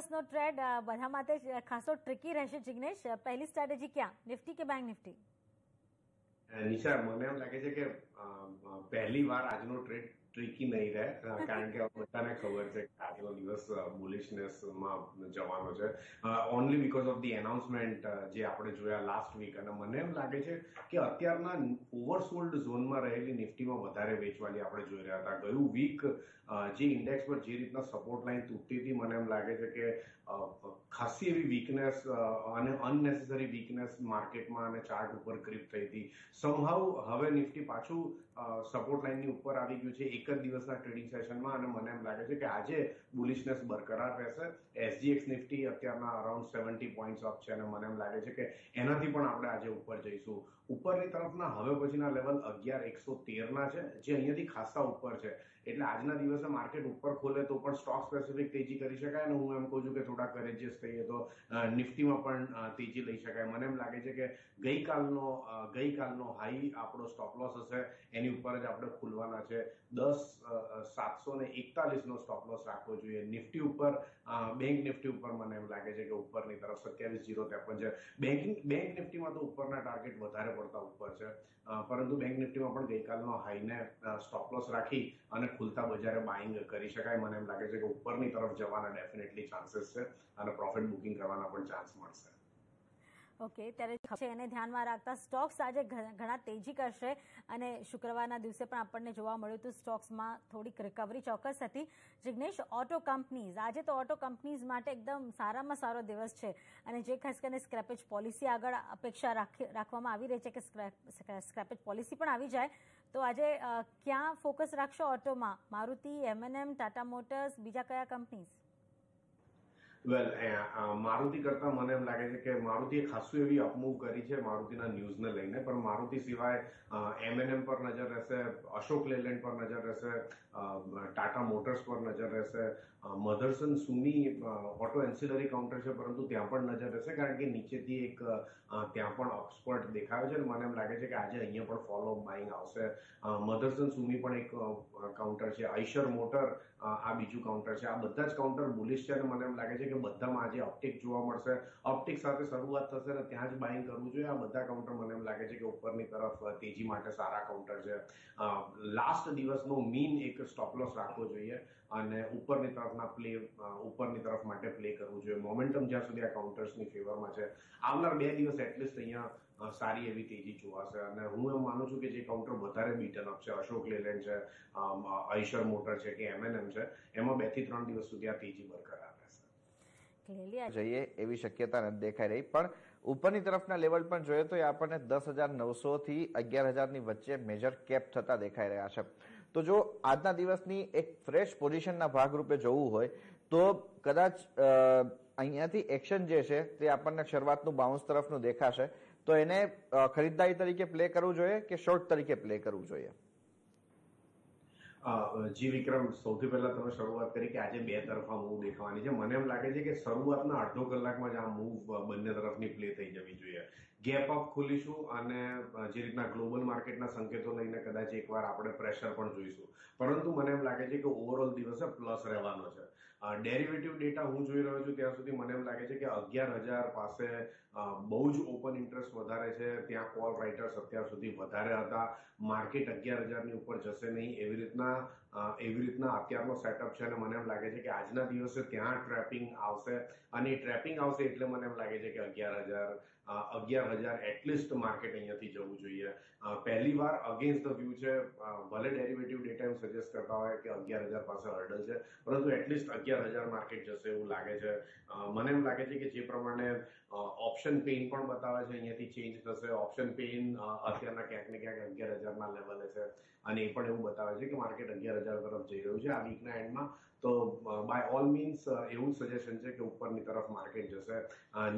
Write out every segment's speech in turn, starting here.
દિવસનો ટ્રેડ બધા માટે ખાસો ટ્રિકી રહેશે જિગ્નેશ. પહેલી સ્ટ્રેટેજી ક્યાં? નિફ્ટી કે બેંક નિફ્ટી? નિશા, મને એમ લાગે છે કે પહેલી વાર આજનો ટ્રેડ ટ્રીકી નહીં રહે કારણ કે બધાને ખબર છે કે આજનો દિવસ બુલિશનેસમાં જવાનો છે only because of the announcement જે આપણે જોયા લાસ્ટ વીક અને મને એમ લાગે છે કે અત્યારના ઓવરસોલ્ડ ઝોનમાં રહેલી નિફ્ટીમાં વધારે વેચવાની આપણે જોઈ રહ્યા હતા ગયું વીક જે ઇન્ડેક્સ પર જે રીતના સપોર્ટ લાઈન તૂટતી હતી મને એમ લાગે છે કે ખાસી એવી વીકનેસ અને અનનેસેસરી વીકનેસ માર્કેટમાં અને ચાર્ટ ઉપર ક્રિપ થઈ હતી સંભાવ હવે નિફ્ટી પાછું સપોર્ટ લાઈનની ઉપર આવી ગયું છે એક જ દિવસના ટ્રેડિંગ સેશનમાં અને મને એમ લાગે છે કે આજે બુલિશનેસ બરકરાર રહેશે. એસજીએક્સ નિફ્ટી અત્યારના અરાઉન્ડ સેવન્ટી પોઈન્ટ્સ અપ છે અને મને એમ લાગે છે કે એનાથી પણ આપણે આજે ઉપર જઈશું. ઉપરની તરફના હવે પછીના લેવલ અગિયાર એકસો તેરના છે, જે અહીંયાથી ખાસા ઉપર છે. એટલે આજના દિવસે માર્કેટ ઉપર ખોલે તો પણ સ્ટોક સ્પેસિફિક તેજી કરી શકાય અને હું એમ કહું છું કે થોડા કરેજીસ થઈએ તો નિફ્ટીમાં પણ તેજી લઈ શકાય. મને એમ લાગે છે કે ગઈકાલનો ગઈકાલનો હાઈ આપણો સ્ટોપ લોસ હશે. એની ઉપર જ આપણે ખુલવાના છે. દસ સાતસો ને એકતાલીસનો સ્ટોપલોસ સ્ટોપ લોસ રાખવો જોઈએ. નિફ્ટી ઉપર બેંક નિફ્ટી ઉપર મને એમ લાગે છે કે ઉપરની તરફ સત્યાવીસ જીરો ત્રેપન છે. બેંકિંગ બેંક નિફ્ટીમાં તો ઉપરના ટાર્ગેટ વધારે પડતા ઉપર છે. પરંતુ બેંક નિફ્ટીમાં પણ ગઈકાલનો હાઈને સ્ટોપ લોસ રાખી અને ખુલતા બજારે બાઇંગ કરી શકાય. મને એમ લાગે છે કે ઉપરની તરફ જવાના ડેફિનેટલી ચાન્સીસ છે અને પ્રોફિટ બુકિંગ કરવાના પણ ચાન્સ મળશે. ઓકે, ત્યારે છે એને ધ્યાનમાં રાખતા સ્ટોક્સ આજે ઘણા તેજી કરશે અને શુક્રવારના દિવસે પણ આપણને જોવા મળ્યું હતું સ્ટોક્સમાં થોડીક રિકવરી ચોક્કસ હતી. જિગ્નેશ ઓટો કંપનીઝ આજે તો ઓટો કંપનીઝ માટે એકદમ સારામાં સારો દિવસ છે અને જે ખાસ કરીને સ્ક્રેપેજ પોલિસી આગળ અપેક્ષા રાખવામાં આવી રહી છે કે સ્ક્રેપેજ પોલિસી પણ આવી જાય. તો આજે ક્યાં ફોકસ રાખશો ઓટોમાં મારુતિ એમએનએમ ટાટા મોટર્સ બીજા કયા કંપનીઝ વેલ મારુતિ કરતા મને એમ લાગે છે કે મારુતિએ ખાસું એવી અપમૂવ કરી છે મારુતિના ન્યૂઝને લઈને, પણ મારુતિ સિવાય એમએનએમ પર નજર રહેશે, અશોક લેલેન્ડ પર નજર રહેશે ટાટા મોટર્સ પર નજર રહેશે Motherson Sumi auto ancillary counter છે, પરંતુ ત્યાં પણ નજર રહેશે, કારણ કે નીચેથી એક ત્યાં પણ ઓક્સપર્ટ દેખાયો છે અને મને એમ લાગે છે કે આજે અહીંયા પણ ફોલો બાઇંગ આવશે. મધરસન સુમી પણ એક કાઉન્ટર છે આઈશર મોટર આ બીજું કાઉન્ટર છે, આ બધા જ કાઉન્ટર બુલિશ છે અને મને એમ લાગે છે કે બધામાં આજે અપટેક જોવા મળશે. અપટેક સાથે શરૂઆત થશે અને ત્યાં જ બાઇંગ કરવું જોઈએ. આ બધા કાઉન્ટર મને એમ લાગે છે કે ઉપરની તરફ તેજી માટે સારા કાઉન્ટર છે. લાસ્ટ દિવસનો મીન એક સ્ટોપ લોસ રાખવો જોઈએ અને ઉપરની તરફના પ્લે ઉપરની તરફ માટે પ્લે કરવું જોઈએ. મોમેન્ટમ જ્યાં સુધી આ કાઉન્ટર્સની ફેવરમાં છે. આવનાર બે દિવસ એટલીસ્ટ અહીંયા સારી એવી તેજી જોવાશે. અને હું એમ માનું છું કે જે કાઉન્ટર વધારે બીટન અપ છે, અશોક લેલેન્ડ છે આઈશર મોટર છે કે એમએનએમ છે, એમાં બેથી ત્રણ દિવસ સુધી આ તેજી બરકરાર રહેશે જઈએ એવી શક્યતા નથી દેખાઈ રહી. પણ ઉપરની તરફના લેવલ પણ જોઈએ તો એ આપણને દસ હજાર નવસો થી અગિયાર હજારની વચ્ચે મેજર કેપ થતા દેખાઈ રહ્યા છે. તો જો આજના દિવસની એક ફ્રેશ પોઝિશનના ભાગરૂપે જોવું હોય, તો કદાચ અહીંયાથી એક્શન જે છે તે આપણને શરૂઆતનું બાઉન્સ તરફનું દેખાશે. તો એને ખરીદદારી તરીકે પ્લે કરવું જોઈએ કે શોર્ટ તરીકે પ્લે કરવું જોઈએ? જી વિક્રમ, સૌથી પહેલા તમે શરૂઆત કરી કે આજે બે તરફા મૂવ દેખાવાની છે. મને એમ લાગે છે કે શરૂઆતના અડધો કલાકમાં જ આ મૂવ બંને તરફની પ્લે થઈ જવી જોઈએ. ગેપ અપ ખોલીશું અને જે રીતના ગ્લોબલ માર્કેટના સંકેતો લઈને કદાચ એકવાર આપણે પ્રેશર પણ જોઈશું. પરંતુ મને એમ લાગે છે કે ઓવરઓલ દિવસે પ્લસ રહેવાનો છે. ડેરિવેટિવ ડેટા હું જોઈ રહ્યો છું, ત્યાં સુધી મને એમ લાગે છે કે અગિયાર હજાર પાસે બહુ જ ઓપન ઇન્ટરેસ્ટ વધારે છે. ત્યાં કોલ રાઇટર્સ અત્યાર સુધી વધારે હતા. માર્કેટ અગિયાર હજારની ઉપર જશે નહીં. એવી રીતના એવી રીતના અત્યારનો સેટઅપ છે અને મને એમ લાગે છે કે આજના દિવસે ત્યાં ટ્રેપિંગ આવશે. અને ટ્રેપિંગ આવશે એટલે મને એમ લાગે છે કે અગિયાર હજાર અગિયાર હજાર એટલીસ્ટ માર્કેટ અહીંયાથી જવું જોઈએ. પહેલી વાર અગેન્સ્ટ ધ વ્યૂ છે. ભલે ડેરિવેટિવ ડેટા એમ સજેસ્ટ કરતા હોય કે અગિયાર હજાર પાસે હર્ડલ છે, પરંતુ એટલીસ્ટ અગિયાર હજાર માર્કેટ જશે એવું લાગે છે. મને એમ લાગે છે કે જે પ્રમાણે ઓપ્શન પેઇન પણ બતાવે છે, અહીંયાથી ચેન્જ થશે. ઓપ્શન પેઇન અત્યારના ક્યાંક ને ક્યાંક અગિયાર હજારના લેવલે છે. અને એ પણ એવું બતાવે છે કે માર્કેટ અગિયાર હજાર તરફ જઈ રહ્યું છે આ વીકના એન્ડમાં તો બાય ઓલ મીન્સ એવું સજેશન છે કે ઉપરની તરફ માર્કેટ જશે.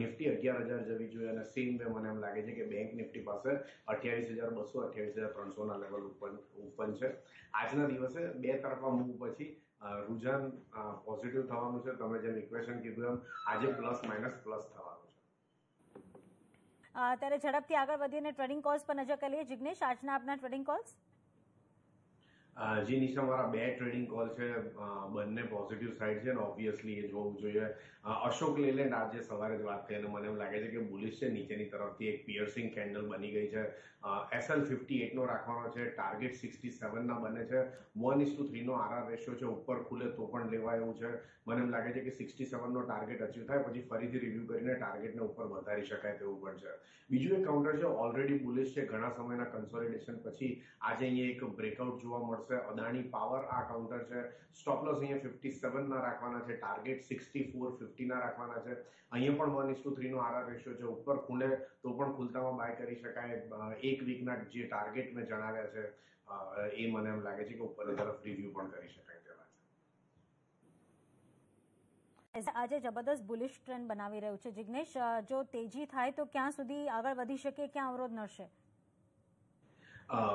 નિફ્ટી અગિયાર હજાર જવી જોઈએ અને સેમ વે મને એમ લાગે છે કે બેંક નિફ્ટી પાસે અઠ્યાવીસ હજાર બસો અઠ્યાવીસ હજાર ત્રણસોના લેવલ ઉપર ઓપન છે. આજના દિવસે બે તરફા મૂવ પછી રુઝાન પોઝિટિવ થવાનું છે. તમે જેમ ઇક્વેશન કીધું એમ, આજે પ્લસ માઇનસ પ્લસ થવાનું છે. ત્યારે ઝડપથી આગળ વધીને ટ્રેડિંગ કોલ્સ પર નજર કરીએ. જિગ્નેશ, આજના આપના ટ્રેડિંગ કોલ્સ જી નિશા મારા બે ટ્રેડિંગ કોલ છે બંને પોઝિટિવ સાઈડ છે ને ઓબ્વિયસલી એ જોવું જોઈએ. અશોક લેલેન્ડ આજે સવારે જ વાત થઈ અને મને એમ લાગે છે કે બુલિશ છે, નીચેની તરફથી એક પિયર્સિંગ કેન્ડલ બની ગઈ છે. એસએલ ફિફ્ટી એટનો રાખવાનો છે ટાર્ગેટ સિક્સટી સેવનના બને છે. વન ઇસ ટુ થ્રીનો આરઆર રેશિયો છે, ઉપર ખુલે તો પણ લેવા એવું છે. મને એમ લાગે છે કે સિક્સટી સેવનનો ટાર્ગેટ અચીવ થાય, પછી ફરીથી રિવ્યૂ કરીને ટાર્ગેટને ઉપર વધારી શકાય તેવું પણ છે. બીજું એક કાઉન્ટર છે ઓલરેડી બુલિશ છે, ઘણા સમયના કન્સોલિડેશન પછી આજે અહીંયા એક બ્રેકઆઉટ જોવા મળશે. અદાણી પાવર આ કાઉન્ટર છે. સ્ટોપલોસ અહીંયા ફિફ્ટી સેવનના રાખવાના છે ટાર્ગેટ સિક્સટી ફોર ફિફ્ટીના રાખવાના છે. અહીંયા પણ વન ઇસ ટુ થ્રીનો આરઆર રેશિયો છે, ઉપર ખુલે તો પણ ખુલતામાં બાય કરી શકાય. એક વીકના જે ટાર્ગેટ મેં જણાવ્યા છે એ મને એમ લાગે છે કે ઉપરની તરફ રિવ્યુ પણ કરી શકાય છે. આજે જબરદસ્ત બુલિશ ટ્રેન્ડ બનાવી રહ્યું છે. જિગ્નેશ જો તેજી થાય તો ક્યાં સુધી આગળ વધી શકે, ક્યાં અવરોધ નડશે?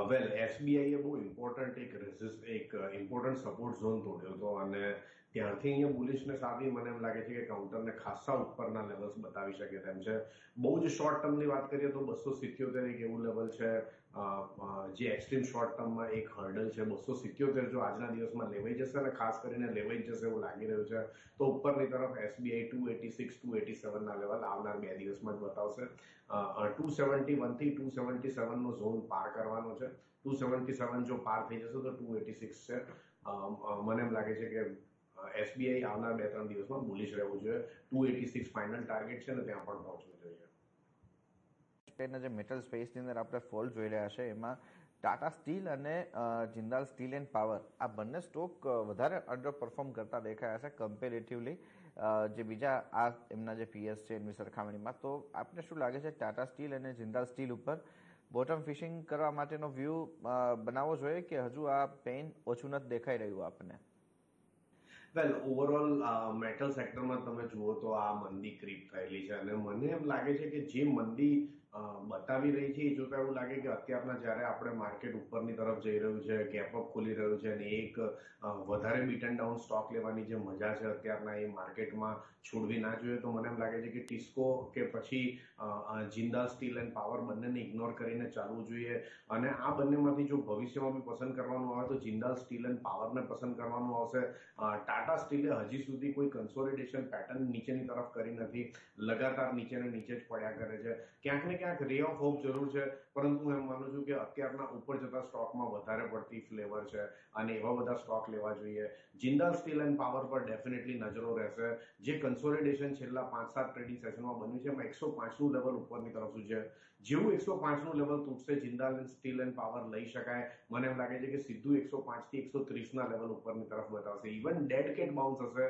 વેલ એસબીઆઈ એ બહુ ઇમ્પોર્ટન્ટ એક રેઝિસ્ટ એક ઇમ્પોર્ટન્ટ સપોર્ટ ઝોન તોડ્યો હતો અને ત્યાંથી અહીંયા બુલિશનેસ આવી મને એમ લાગે છે કે કાઉન્ટરને ખાસા ઉપરના લેવલ્સ બતાવી શકે તેમ છે. બહુ જ શોર્ટ ટર્મની વાત કરીએ તો બસો સિત્યોતેર એક એવું લેવલ છે. જે એક્સ્ટ્રીમ શોર્ટ ટર્મમાં એક હર્ડલ છે. બસો સિત્યોતેર જો આજના દિવસમાં લેવાઈ જશે અને ખાસ કરીને લેવાઈ જશે એવું લાગી રહ્યું છે, તો ઉપરની તરફ SBI two eighty six two eighty સેવનના level આવનાર બે દિવસમાં જ બતાવશે. ટુ સેવન્ટી વનથી ટુ સેવન્ટી સેવનનો ઝોન પાર કરવાનો છે. ટુ સેવન્ટી સેવન જો પાર થઈ જશે તો ટુ એટી સિક્સ છે. મને એમ લાગે છે કે એસબીઆઈ આવનાર બે ત્રણ દિવસમાં બુલિશ રહેવું જોઈએ. Two eighty six final target છે ને ત્યાં પણ પહોંચવું જોઈએ જે મેટલ સ્પેસની અંદર આપણે ફોલ જોઈ રહ્યા છે, એમાં ટાટા સ્ટીલ અને જિંદાલ સ્ટીલ એન્ડ પાવર આ બંને સ્ટોક વધારે અંડર પરફોર્મ કરતા દેખાયા છે કમ્પેરેટિવલી જે બીજા આ એમના જે પીએસ છે, એમની સરખામણીમાં. તો આપને શું લાગે છે ટાટા સ્ટીલ અને જિંદાલ સ્ટીલ ઉપર? બોટમ ફિશિંગ કરવા માટેનો વ્યૂ બનાવવો જોઈએ કે હજુ આ પેઇન ઓછું નથી દેખાઈ રહ્યું આપણને વેલ ઓવરઓલ મેટલ સેક્ટરમાં તમે જુઓ તો આ મંદી ક્રીપ થયેલી છે અને મને એમ લાગે છે કે જે મંદી બતાવી રહી છે. એ જોતા એવું લાગે કે અત્યારના જ્યારે આપણે માર્કેટ ઉપરની તરફ જઈ રહ્યું છે ગેપઅપ ખુલી રહ્યું છે અને એક વધારે બીટ એન્ડ ડાઉન સ્ટોક લેવાની જે મજા છે અત્યારના એ માર્કેટમાં છોડવી ના જોઈએ, તો મને એમ લાગે છે કે ટિસ્કો કે પછી જિંદાલ સ્ટીલ એન્ડ પાવર બંનેને ઇગ્નોર કરીને ચાલવું જોઈએ. અને આ બંનેમાંથી જો ભવિષ્યમાં બી પસંદ કરવાનું આવે તો જિંદાલ સ્ટીલ એન્ડ પાવરને પસંદ કરવાનું આવશે. ટાટા સ્ટીલે હજી સુધી કોઈ કન્સોલિડેશન પેટર્ન નીચેની તરફ કરી નથી. લગાતાર નીચે ને નીચે જ પડ્યા કરે છે. ક્યાંક ને ક્યાંક રે ઓફ હોપ જરૂર છે, પરંતુ હું એમ માનું છું કે અત્યારના ઉપર જતા સ્ટોકમાં વધારે પડતી ફ્લેવર છે અને એવા બધા સ્ટોક લેવા જોઈએ. જિંદાલ સ્ટીલ એન્ડ પાવર પર ડેફિનેટલી નજરો રહેશે. જે કન્સોલિડેશન છેલ્લા પાંચ સાત ટ્રેડિંગ સેશનમાં બન્યું છે, એમાં એકસો પાંચનું લેવલ ઉપરની તરફ છે જેવું એકસો પાંચનું લેવલ તૂટશે જિંદાલ સ્ટીલ એન્ડ પાવર લઈ શકાય. મને એમ લાગે છે કે સીધું એકસો પાંચથી એકસો ત્રીસના લેવલ ઉપરની તરફ બતાવશે. ઇવન ડેડ કેટ બાઉન્સ હશે.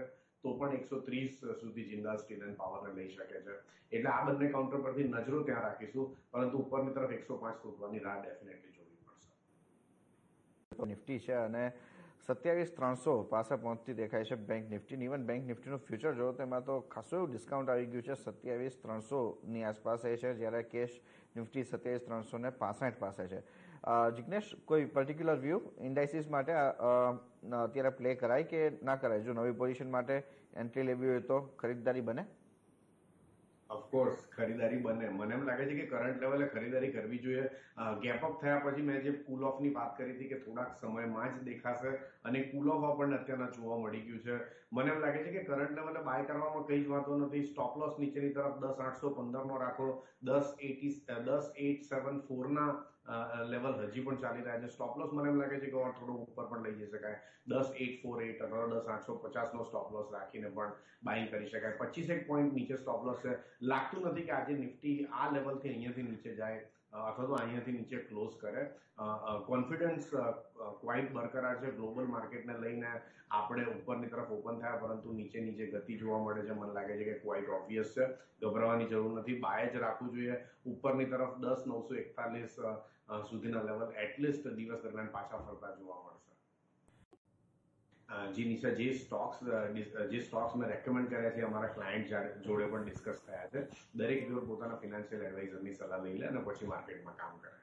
તો પણ એકસો ત્રીસ સુધી જિંદા સ્ટીલ એન્ડ પાવરને લઈ શકે છે. એટલે આ બંને કાઉન્ટર પરથી નજરો ત્યાં રાખીશું, પરંતુ ઉપરની તરફ એકસો પાંચ તૂટવાની રાહ ડેફિનેટલી જોવી પડશે. નિફ્ટી છે અને સત્યાવીસ ત્રણસો પાસે પહોંચતી દેખાય છે બેંક નિફ્ટી. ઇવન બેંક નિફ્ટીનું ફ્યુચર જો તેમાં તો ખાસું એવું ડિસ્કાઉન્ટ આવી ગયું છે. સત્યાવીસ ત્રણસોની આસપાસ એ છે, જ્યારે કેશ નિફ્ટી સત્યાવીસ ત્રણસો ને પાસઠ પાસે છે. જિગ્નેશ, કોઈ પર્ટિક્યુલર વ્યૂ ઇન્ડાઇસિસ માટે અત્યારે પ્લે કરાય કે ના કરાય? જો નવી પોઝિશન માટે એન્ટ્રી લેવી હોય તો ખરીદદારી બને? ઓફકોર્સ ખરીદારી બને. મને એમ લાગે છે કે કરંટ લેવલે ખરીદારી કરવી જોઈએ. ગેપ અપ થયા પછી મેં જે કુલ ઓફની વાત કરી હતી કે થોડાક સમયમાં જ દેખાશે અને કુલ ઓફ આપણને અત્યારના જોવા મળી ગયું છે. મને એમ લાગે છે કે કરંટ લેવલે બાય કરવામાં કંઈ જ વાંધો નથી. સ્ટોપ લોસ નીચેની તરફ દસ આઠસો પંદરનો રાખો. દસ એટી, દસ એટ સેવન ફોર ના લેવલ હજી પણ ચાલી રહ્યા છે. સ્ટોપ લોસ મને એમ લાગે છે કે ઓર થોડો ઉપર પણ લઈ જઈ શકાય. દસ એટ ફોર એટ અથવા દસ આઠસો પચાસ નો સ્ટોપ લોસ રાખીને પણ બાઇંગ કરી શકાય. પચીસ એક પોઈન્ટ નીચે સ્ટોપ લોસ છે. લાગતું નથી કે આજે નિફ્ટી આ લેવલથી અહીંયાથી નીચે જાય. અથવા તો અહીંયાથી નીચે ક્લોઝ કરે. કોન્ફિડન્સ ક્વાઇટ બરકરાર છે ગ્લોબલ માર્કેટને લઈને. આપણે ઉપરની તરફ ઓપન થયા પરંતુ નીચે નીચે ગતિ જોવા મળે છે. મને લાગે છે કે ક્વાઇટ ઓબ્વિયસ છે. ગભરાવાની જરૂર નથી. બાય જ રાખવું જોઈએ. ઉપરની તરફ દસ નવસો એકતાલીસ સુધીના લેવલ એટલીસ્ટ દિવસ દરમિયાન પાછા ફરતા જોવા મળશે. જી નિશા જે સ્ટોક્સ જે સ્ટોક્સ મેં રેકમેન્ડ કર્યા છે, અમારા ક્લાયન્ટ જોડે પણ ડિસ્કસ થયા છે, દરેક જોડ પોતાના ફિનાન્શિયલ એડવાઇઝરની સલાહ લઈ લે અને પછી માર્કેટમાં કામ કરે.